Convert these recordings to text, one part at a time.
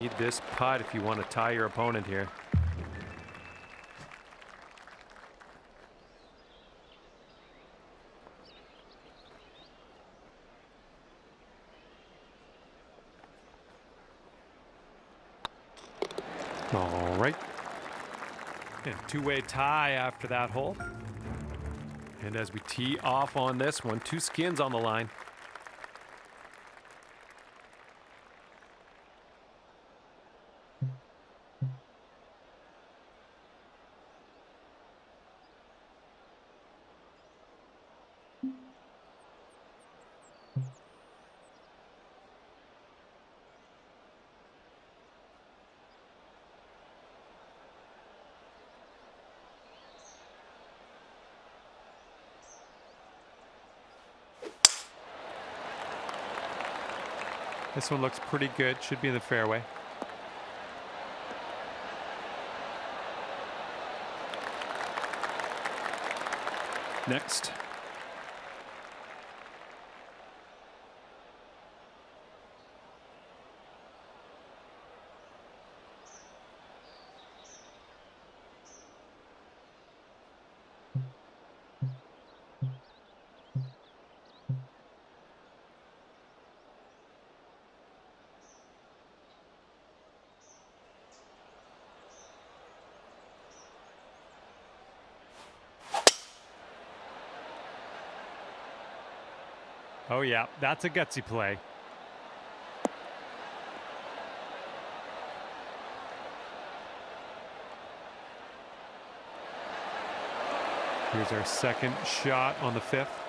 Need this putt if you want to tie your opponent here. All right. And two-way tie after that hole. And as we tee off on this one, two skins on the line. This one looks pretty good. Should be in the fairway. Next. Oh, yeah, that's a gutsy play. Here's our second shot on the fifth.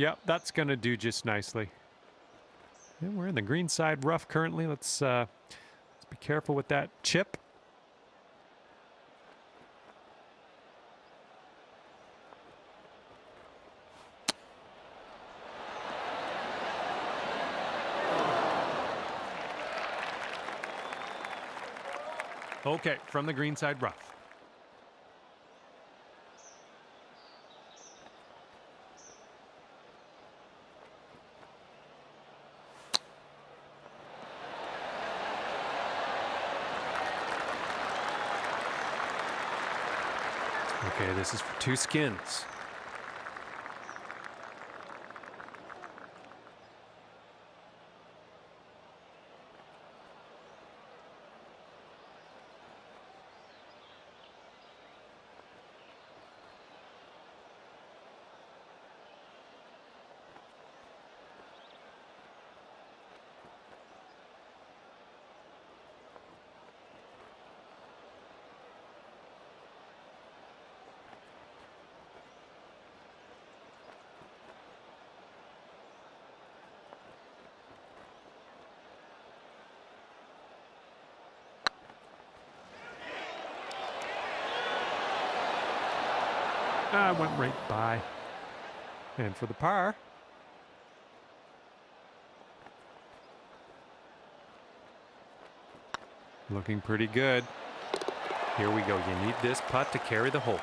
Yep, that's going to do just nicely. And we're in the green side rough currently. Let's, uh, let's be careful with that chip. Okay, from the green side rough. Okay, this is for two skins. I went right by. And for the par. Looking pretty good. Here we go. You need this putt to carry the hole.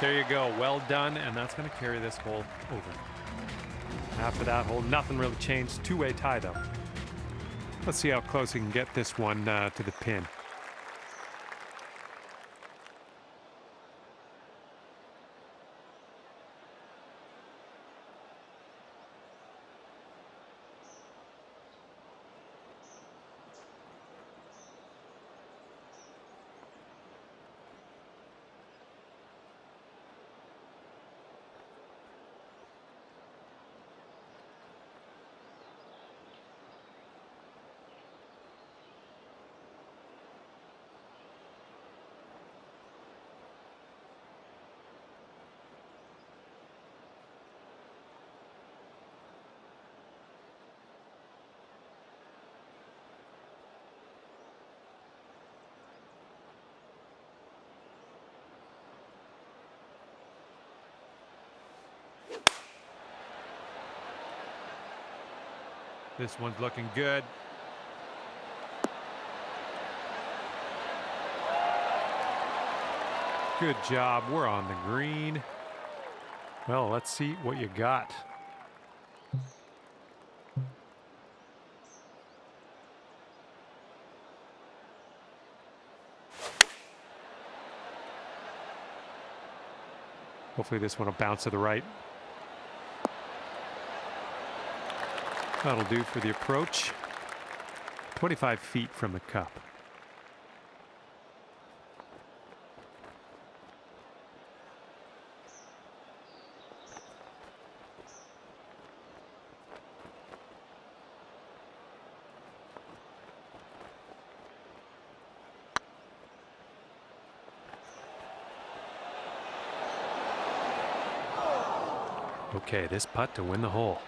There you go. Well done. And that's going to carry this hole over. After that hole, nothing really changed. Two-way tie, though. Let's see how close he can get this one uh, to the pin. This one's looking good. Good job. We're on the green. Well, let's see what you got. Hopefully this one will bounce to the right. That'll do for the approach. 25 feet from the cup. Okay, this putt to win the hole.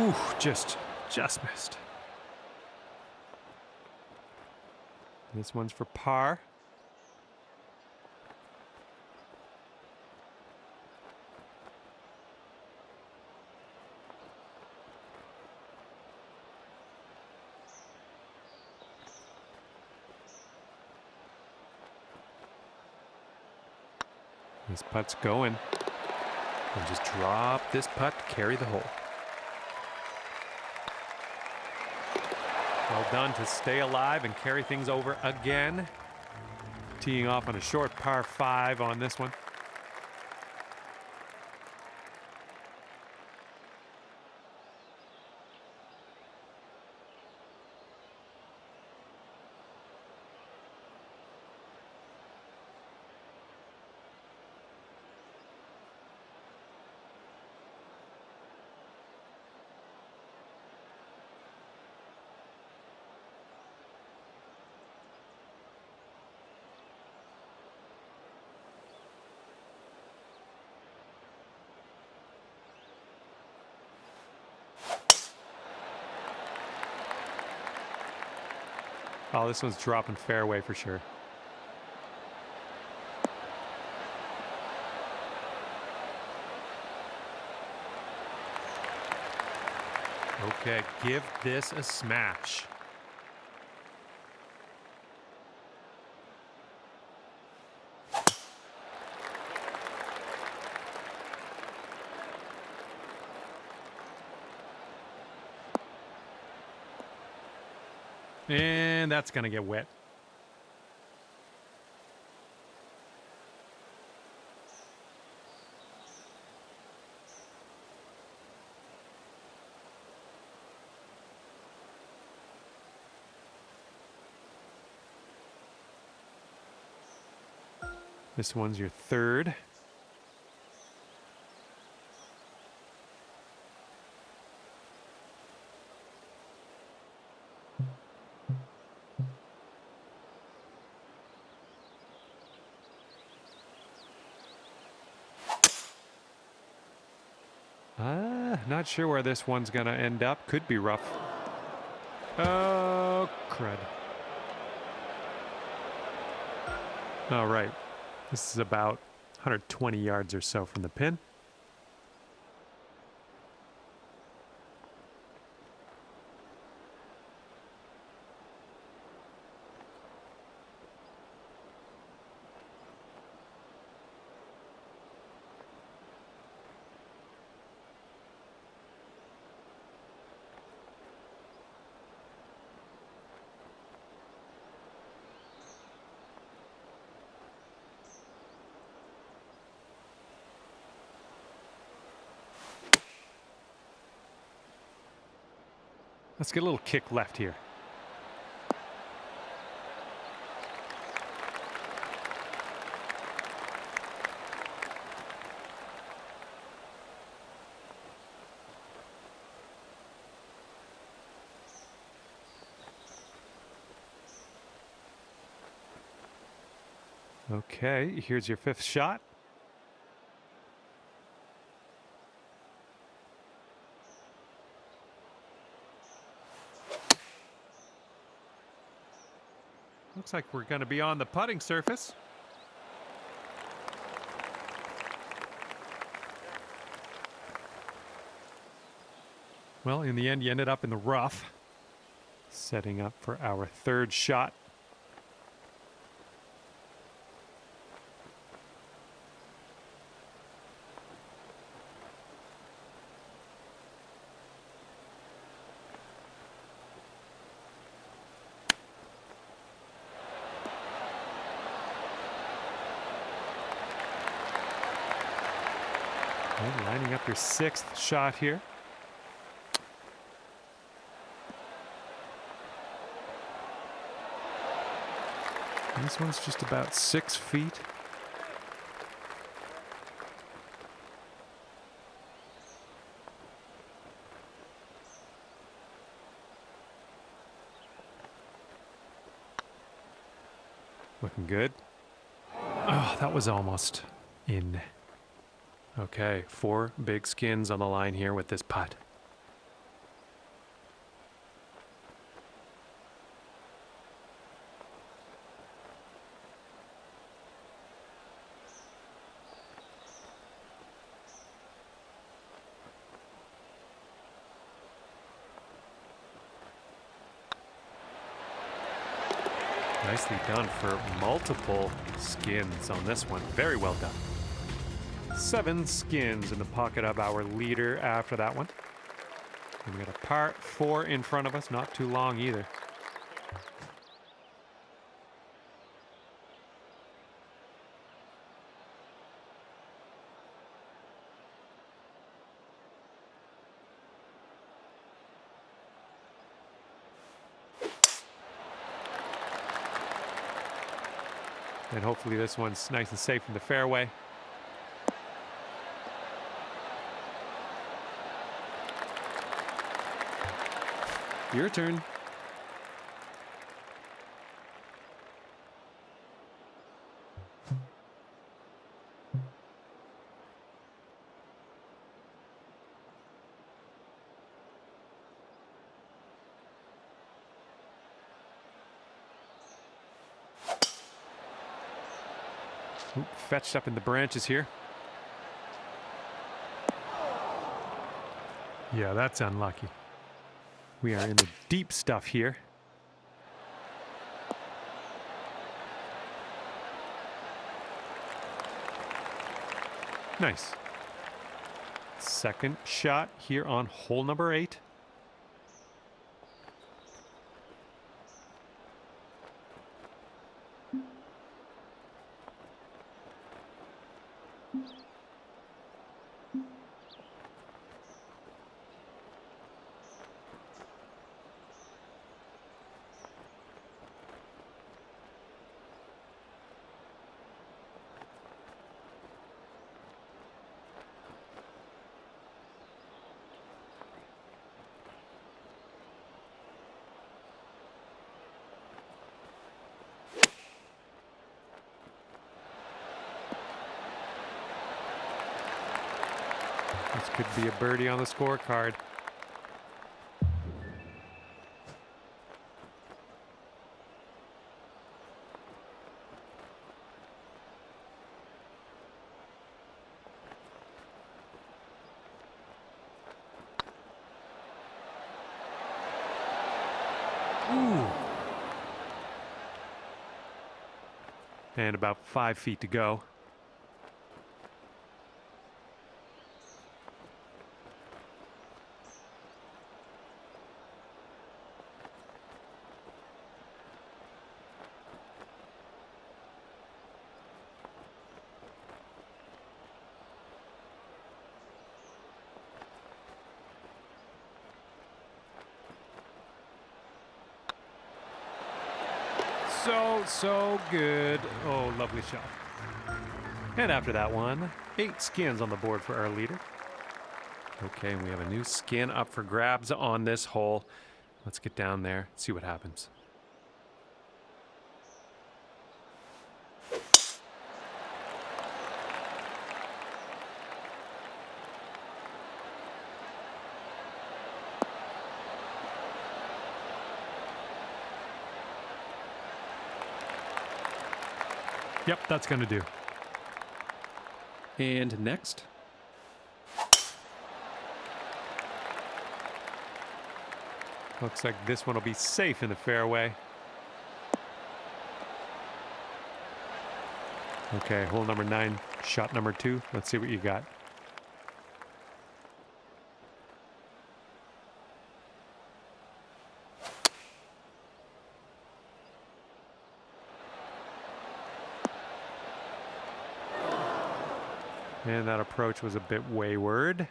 Ooh, just, just missed. This one's for par. This putt's going. And just drop this putt, carry the hole. Well done to stay alive and carry things over again. Teeing off on a short par five on this one. Oh, this one's dropping fairway for sure. Okay, give this a smash. And that's going to get wet. This one's your third. Uh, not sure where this one's going to end up. Could be rough. Oh, crud. All right. This is about 120 yards or so from the pin. Let's get a little kick left here. Okay, here's your fifth shot. Looks like we're going to be on the putting surface. Well, in the end, you ended up in the rough, setting up for our third shot. Your sixth shot here. This one's just about six feet. Looking good. Oh, that was almost in. Okay, four big skins on the line here with this putt. Nicely done for multiple skins on this one. Very well done. Seven skins in the pocket of our leader after that one. And we got a par four in front of us, not too long either. And hopefully this one's nice and safe in the fairway. Your turn. Fetched up in the branches here. Yeah, that's unlucky. We are in the deep stuff here. Nice. Second shot here on hole number eight. Could be a birdie on the scorecard. And about five feet to go. So, good. Oh, lovely shot. And after that one, eight skins on the board for our leader. Okay, we have a new skin up for grabs on this hole. Let's get down there, see what happens. Yep, that's going to do. And next. Looks like this one will be safe in the fairway. Okay, hole number nine, shot number two. Let's see what you got. And that approach was a bit wayward.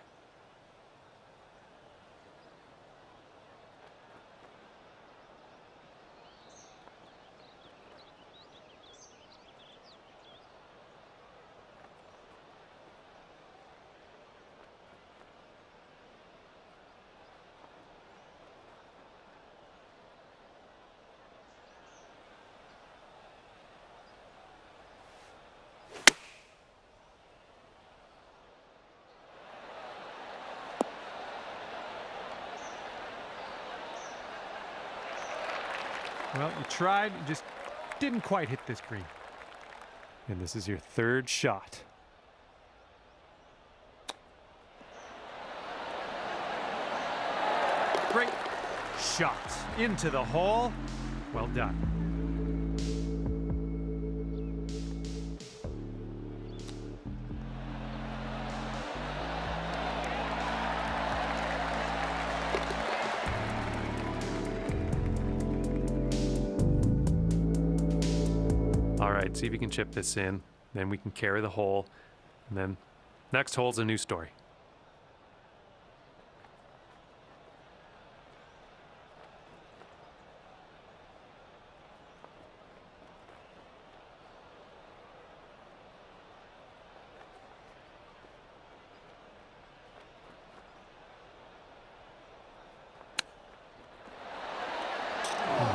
Well, you tried, you just didn't quite hit this green. And this is your third shot. Great shot into the hole. Well done. See if you can chip this in. Then we can carry the hole. And then next hole's a new story.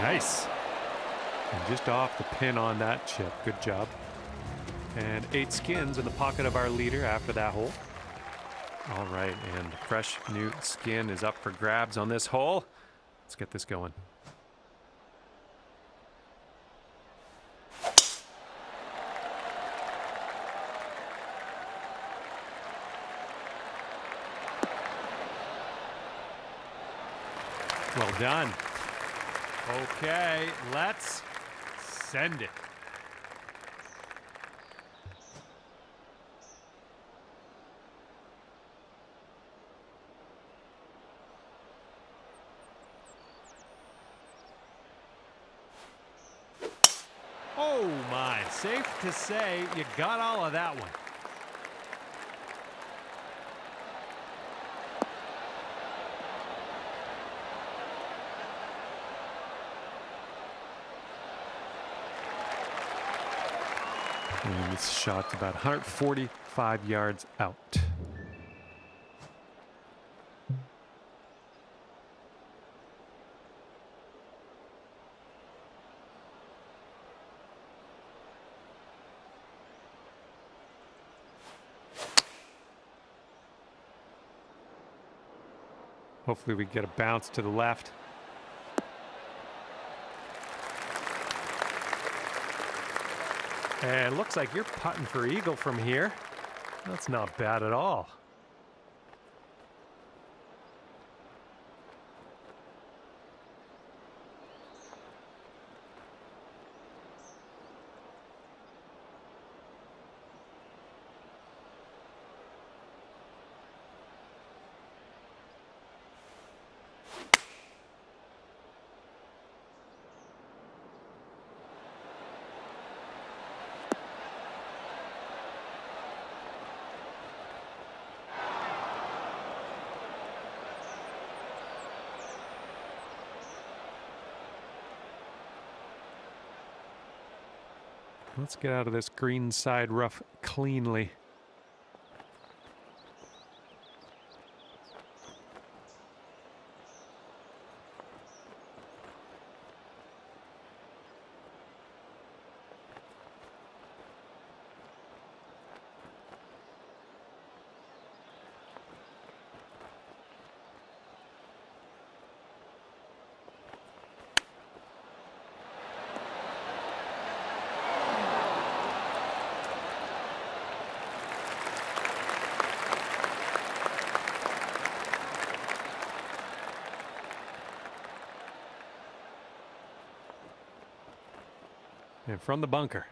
Nice. And just off the pin on that chip. Good job. And eight skins in the pocket of our leader after that hole. All right, and fresh new skin is up for grabs on this hole. Let's get this going. Well done. Okay, let's send it. Oh my, safe to say you got all of that one. And this shot's about 145 yards out. Hopefully we get a bounce to the left. And looks like you're putting for eagle from here. That's not bad at all. Let's get out of this green side rough cleanly. From the bunker.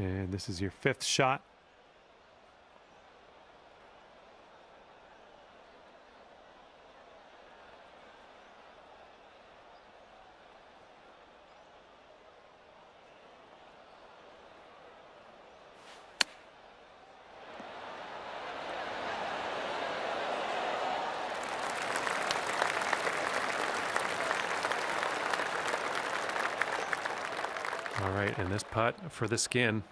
And this is your fifth shot. All right, and this putt for the skin.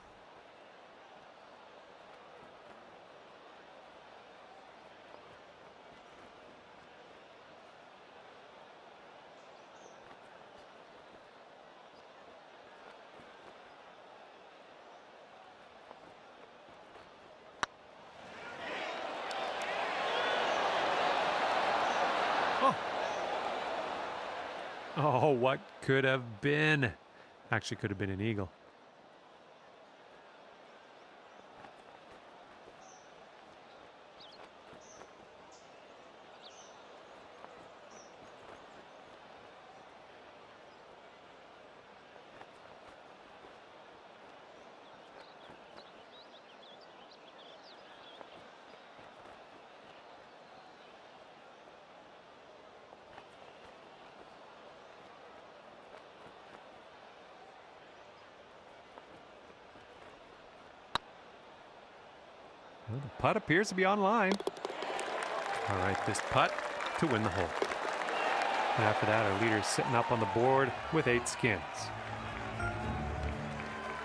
Oh. Oh, what could have been? Actually, could have been an eagle. Well, the putt appears to be online. All right, this putt to win the hole. And after that, our leader is sitting up on the board with eight skins.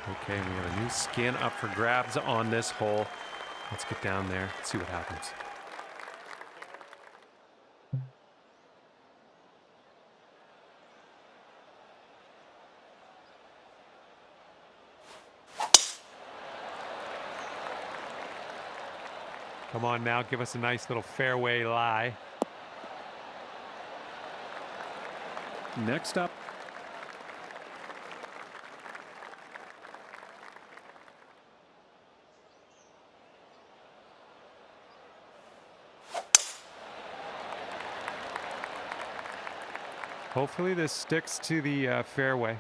Okay, we have a new skin up for grabs on this hole. Let's get down there, see what happens. Come on now, give us a nice little fairway lie. Next up, Hopefully this sticks to the uh, fairway.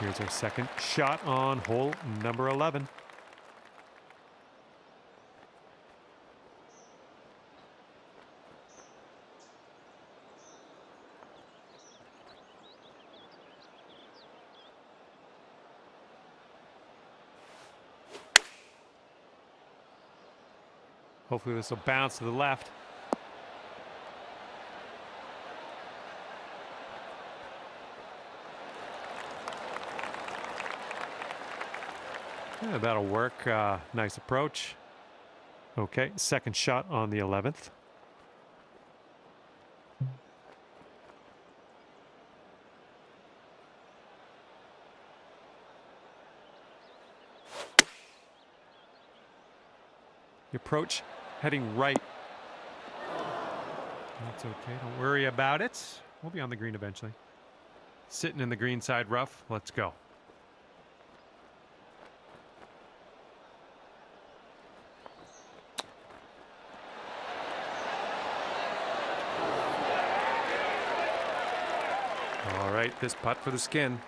Here's our second shot on hole number 11. Hopefully this will bounce to the left. That'll work. Uh, nice approach. Okay, second shot on the 11th. The approach heading right. That's okay. Don't worry about it. We'll be on the green eventually. Sitting in the green side rough. Let's go. All right, this putt for the skin.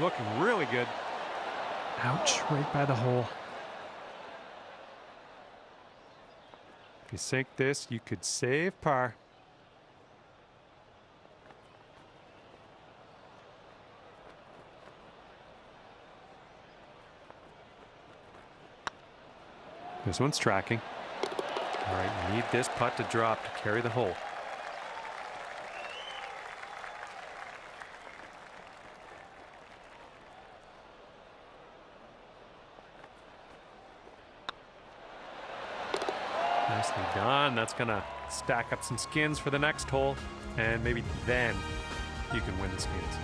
Looking really good. Ouch, right by the hole. If you sink this, you could save par. This one's tracking. All right, you need this putt to drop to carry the hole. Nicely done. That's going to stack up some skins for the next hole, and maybe then you can win the skins.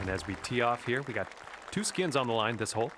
And as we tee off here, we got two skins on the line this hole.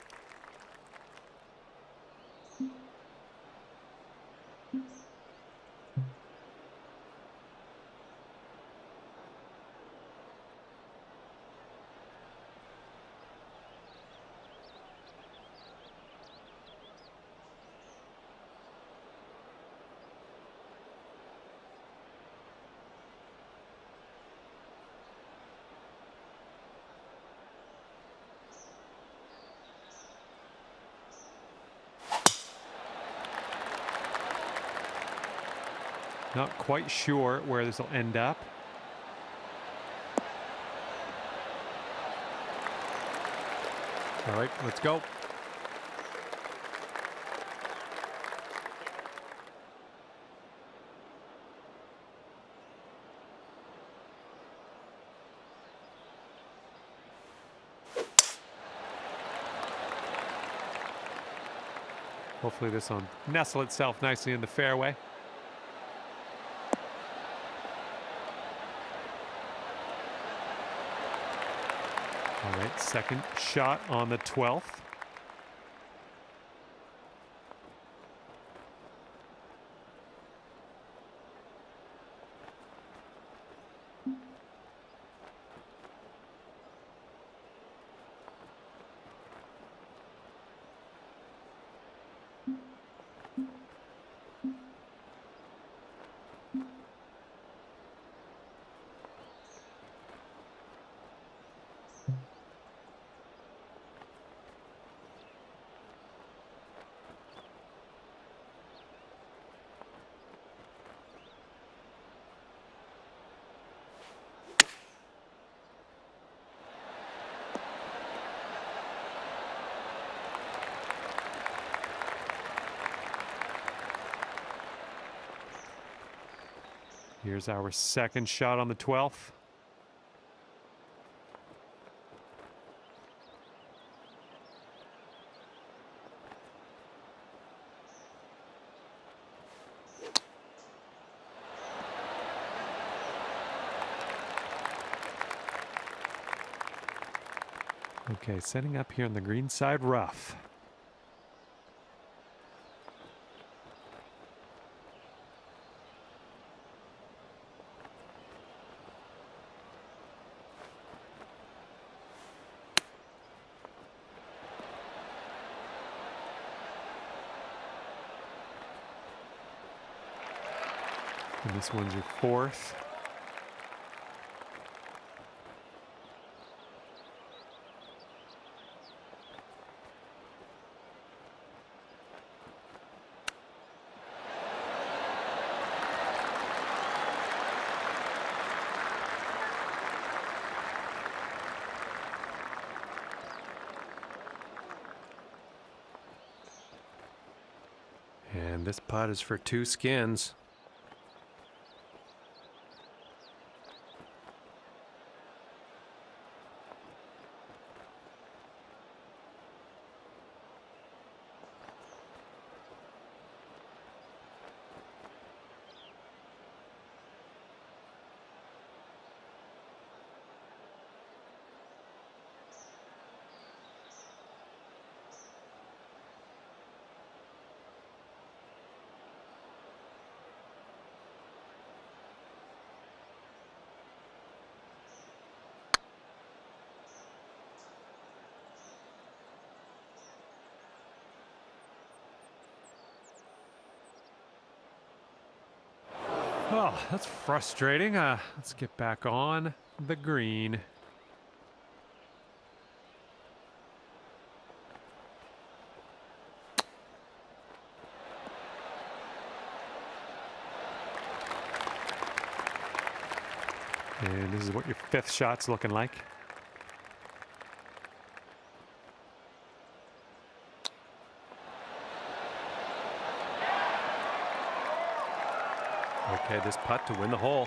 Not quite sure where this will end up. All right, let's go. Hopefully this will nestle itself nicely in the fairway. Second shot on the 12th. Here's our second shot on the 12th. Okay, setting up here on the green side rough. And this one's your fourth. And this pot is for two skins. Oh, that's frustrating. Uh, let's get back on the green. And this is what your fifth shot's looking like. Okay, this putt to win the hole.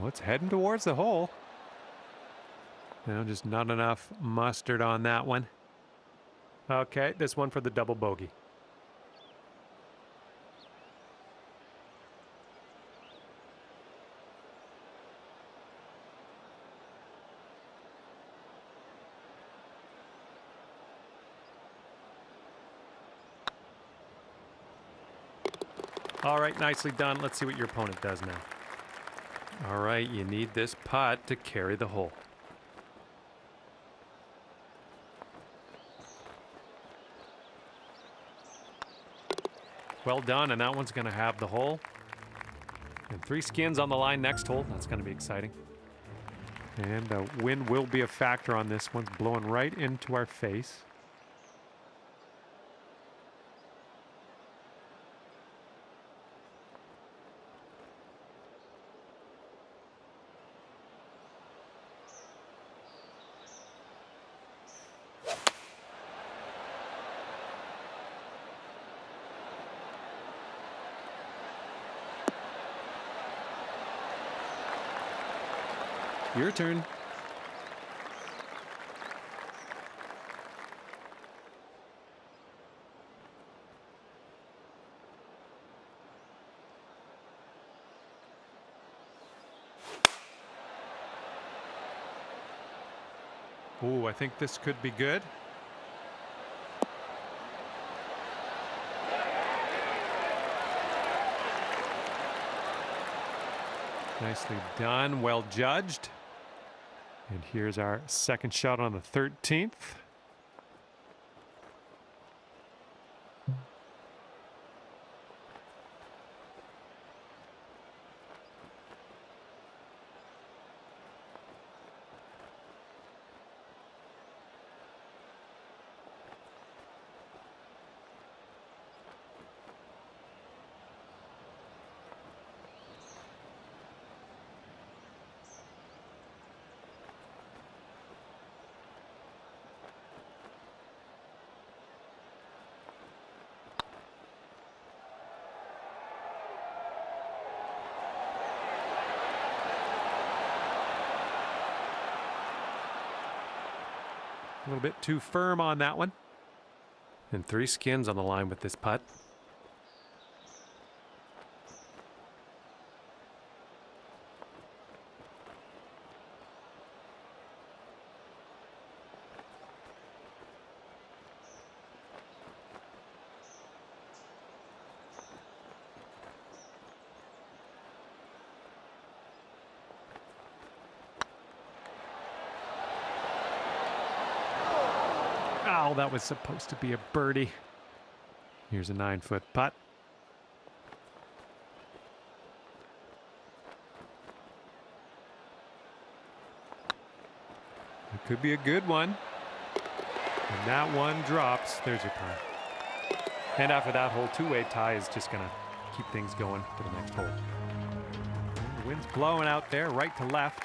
Well, it's heading towards the hole. Now, just not enough mustard on that one. Okay, this one for the double bogey. All right, nicely done. Let's see what your opponent does now. All right, you need this putt to carry the hole. Well done, and that one's going to have the hole. And three skins on the line next hole. That's going to be exciting. And the wind will be a factor on this one. blowing right into our face. Your turn. Oh, I think this could be good. Nicely done, well judged. And here's our second shot on the 13th. A little bit too firm on that one. And three skins on the line with this putt. Oh, was supposed to be a birdie. Here's a nine foot putt. It could be a good one. And that one drops. There's your par. And after that hole, two-way tie is just going to keep things going to the next hole. The wind's blowing out there, right to left.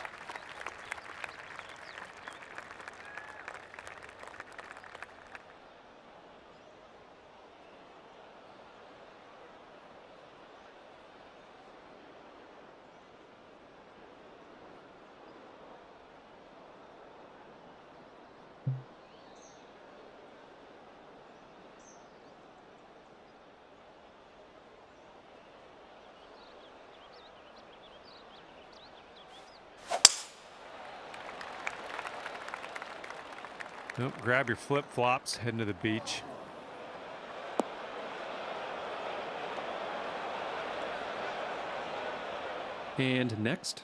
Nope, grab your flip flops, heading to the beach. And next.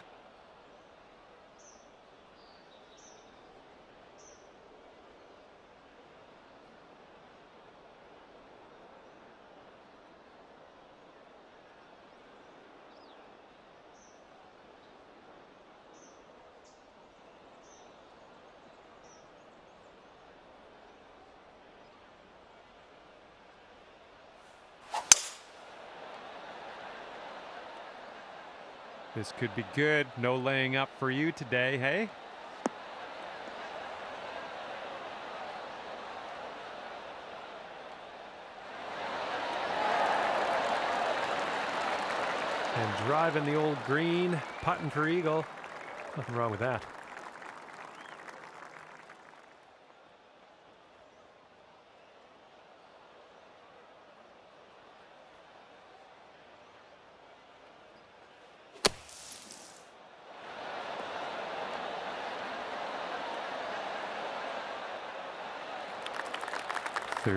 This could be good. No laying up for you today, hey? And driving the old green, putting for eagle. Nothing wrong with that.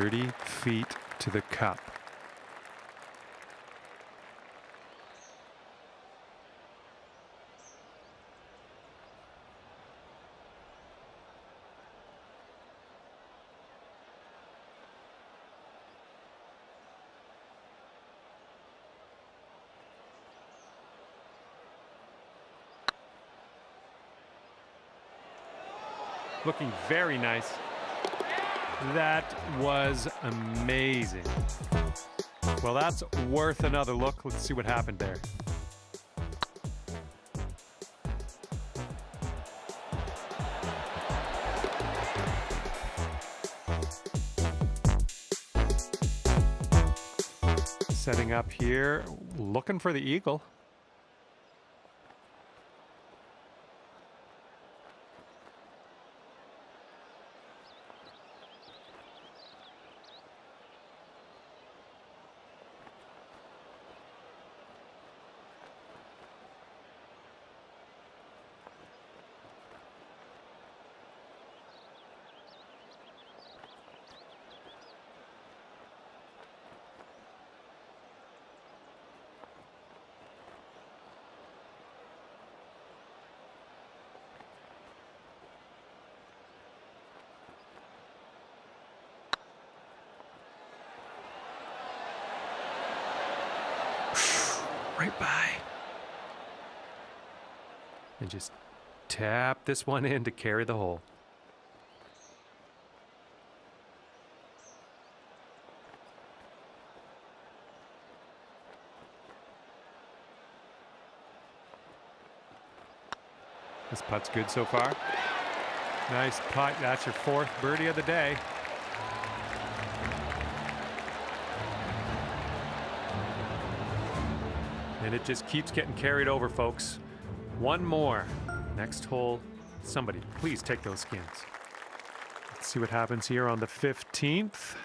30 feet to the cup. Looking very nice. That was amazing. Well, that's worth another look. Let's see what happened there. Setting up here, looking for the eagle. Right by. And just tap this one in to carry the hole. This putt's good so far. Nice putt. That's your fourth birdie of the day. And it just keeps getting carried over, folks. One more. Next hole. Somebody, please take those skins. Let's see what happens here on the 15th.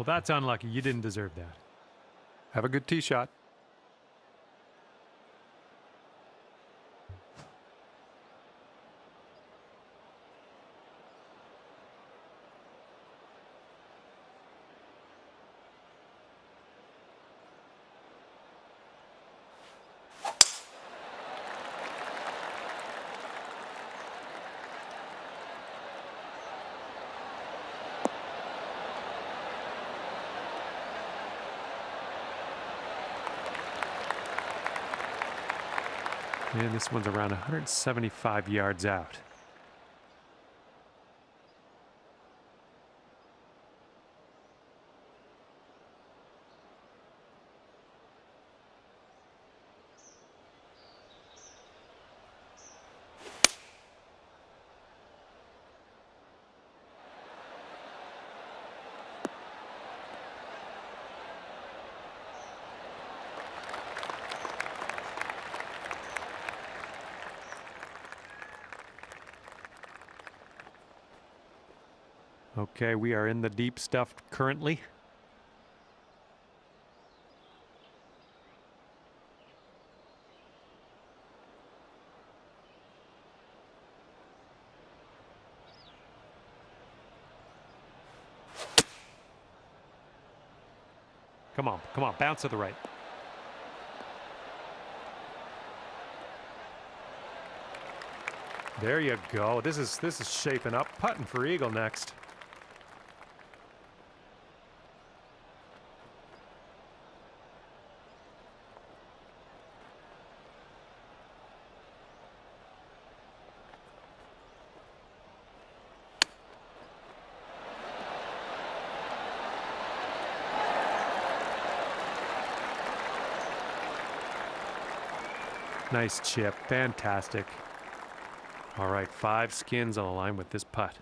Well, that's unlucky. You didn't deserve that. Have a good tee shot. This one's around 175 yards out. Okay, we are in the deep stuff currently. Come on, come on, bounce to the right. There you go. This is this is shaping up. Putting for eagle next. Nice chip. Fantastic. All right, five skins on the line with this putt.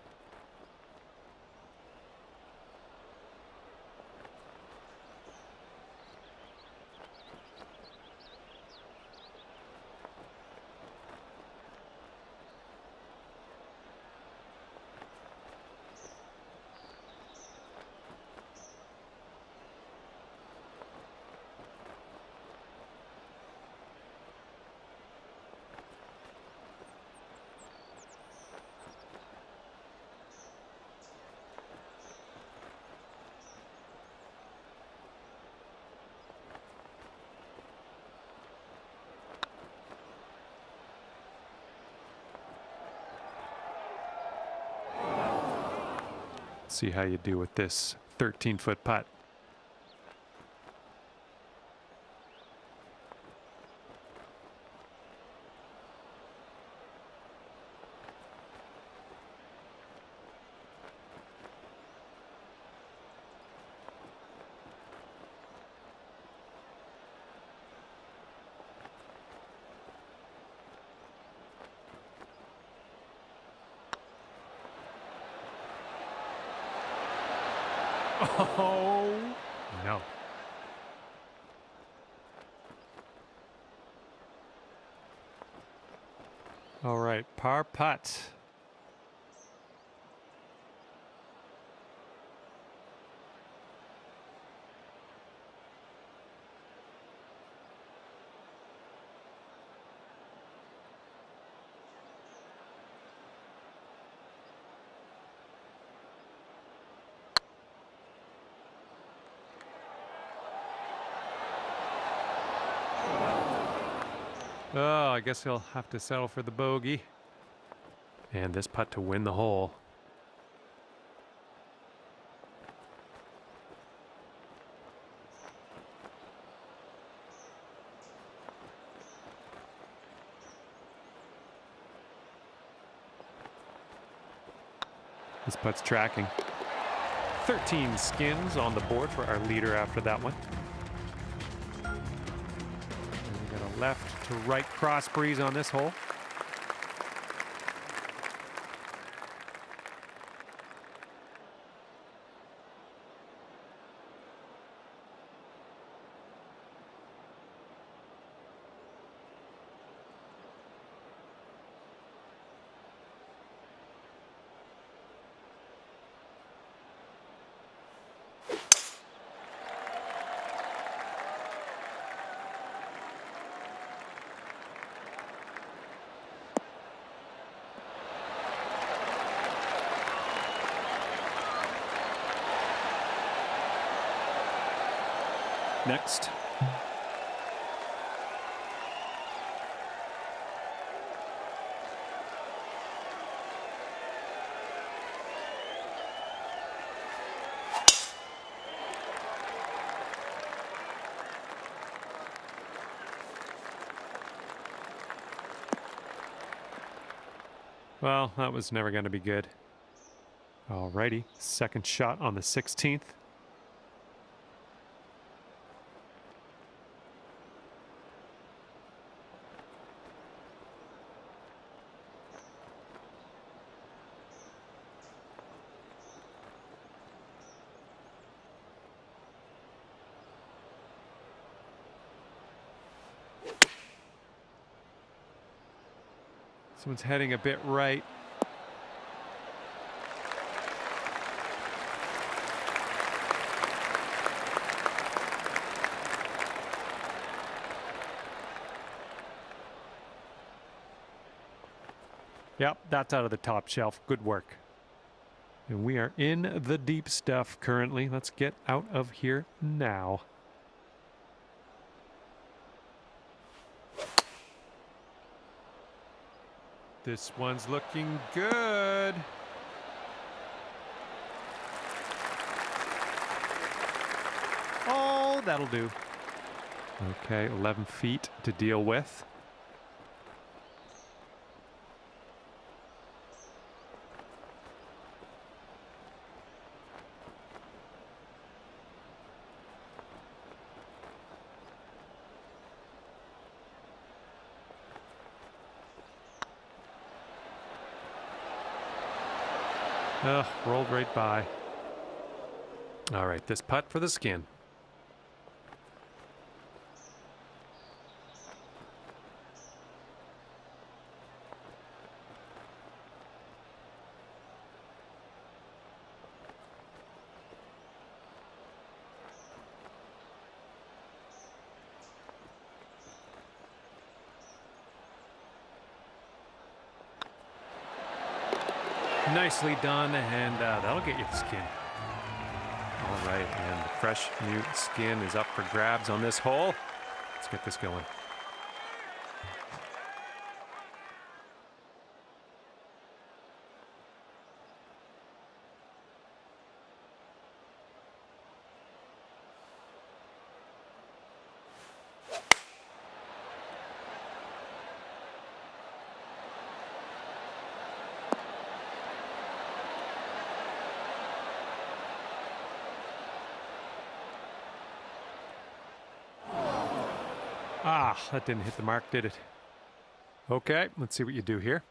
See how you do with this 13 foot putt. Oh, no. All right, par putt. Oh, I guess he'll have to settle for the bogey. And this putt to win the hole. This putt's tracking. 13 skins on the board for our leader after that one. To right cross breeze on this hole. Next. Well, that was never going to be good. Alrighty, second shot on the 16th. Someone's heading a bit right. Yep, that's out of the top shelf. Good work. And we are in the deep stuff currently. Let's get out of here now. This one's looking good. Oh, that'll do. Okay, 11 feet to deal with. Rolled right by. All right, this putt for the skin. Nicely done, and uh, that'll get you the skin. All right, and the fresh new skin is up for grabs on this hole. Let's get this going. Ah, that didn't hit the mark, did it? Okay, let's see what you do here.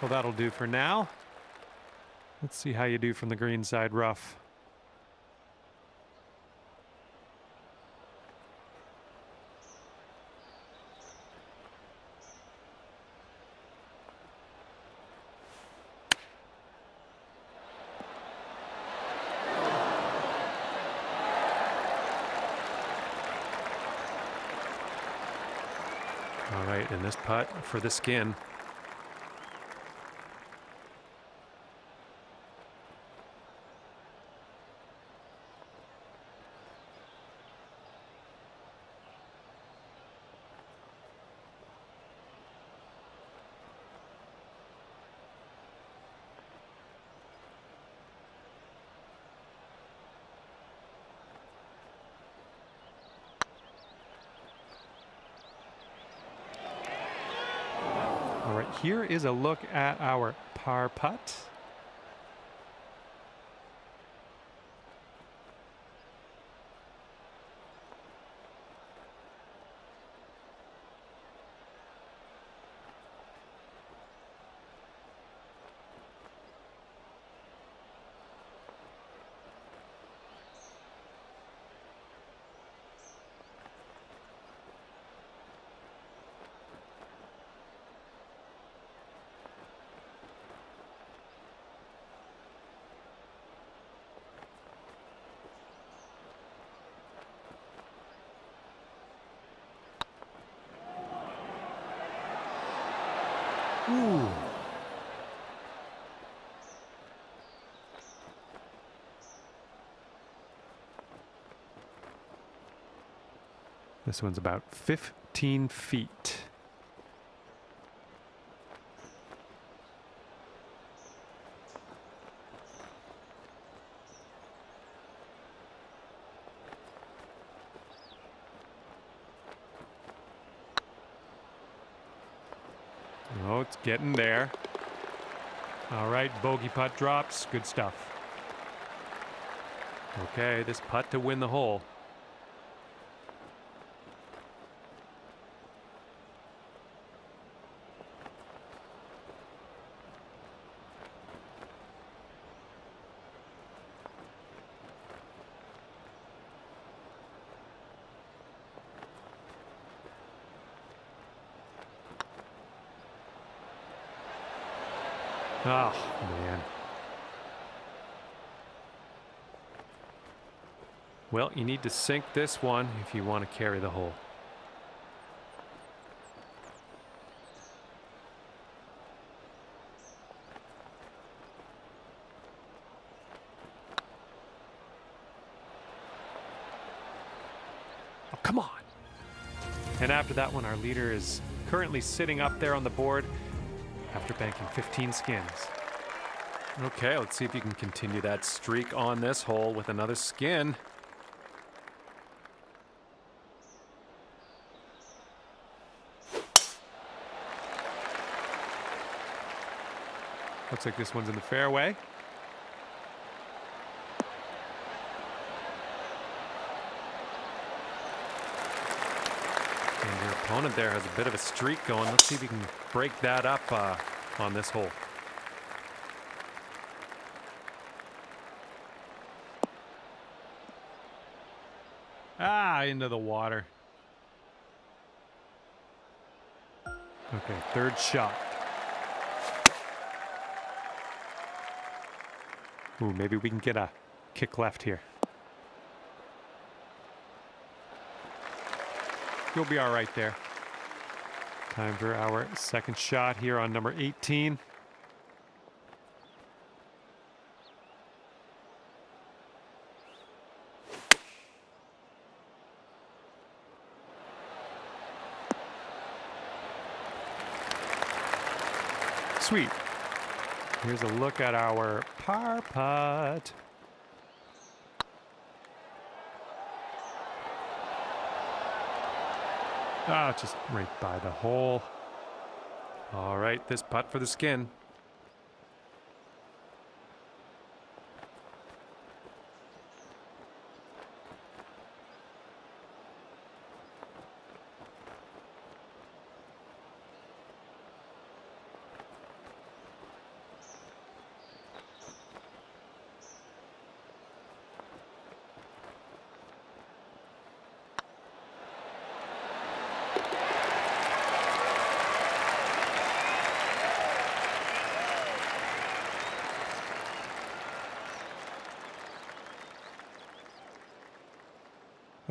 Well, that'll do for now. Let's see how you do from the green side rough. All right, and this putt for the skin. All right, here is a look at our par putt. This one's about 15 feet. Oh, it's getting there. All right, bogey putt drops. Good stuff. Okay, this putt to win the hole. Oh, man. You need to sink this one if you want to carry the hole. Oh, come on. And after that one, our leader is currently sitting up there on the board after banking 15 skins. Okay, let's see if you can continue that streak on this hole with another skin. Looks like this one's in the fairway. And your opponent there has a bit of a streak going. Let's see if he can break that up uh, on this hole. Ah, into the water. Okay, third shot. Ooh, maybe we can get a kick left here. You'll be all right there. Time for our second shot here on number 18. Sweet. Here's a look at our par putt. Ah, just right by the hole. All right, this putt for the skin.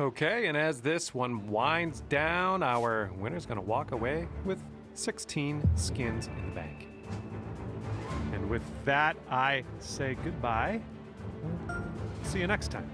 Okay, and as this one winds down, our winner's going to walk away with 16 skins in the bank. And with that, I say goodbye. See you next time.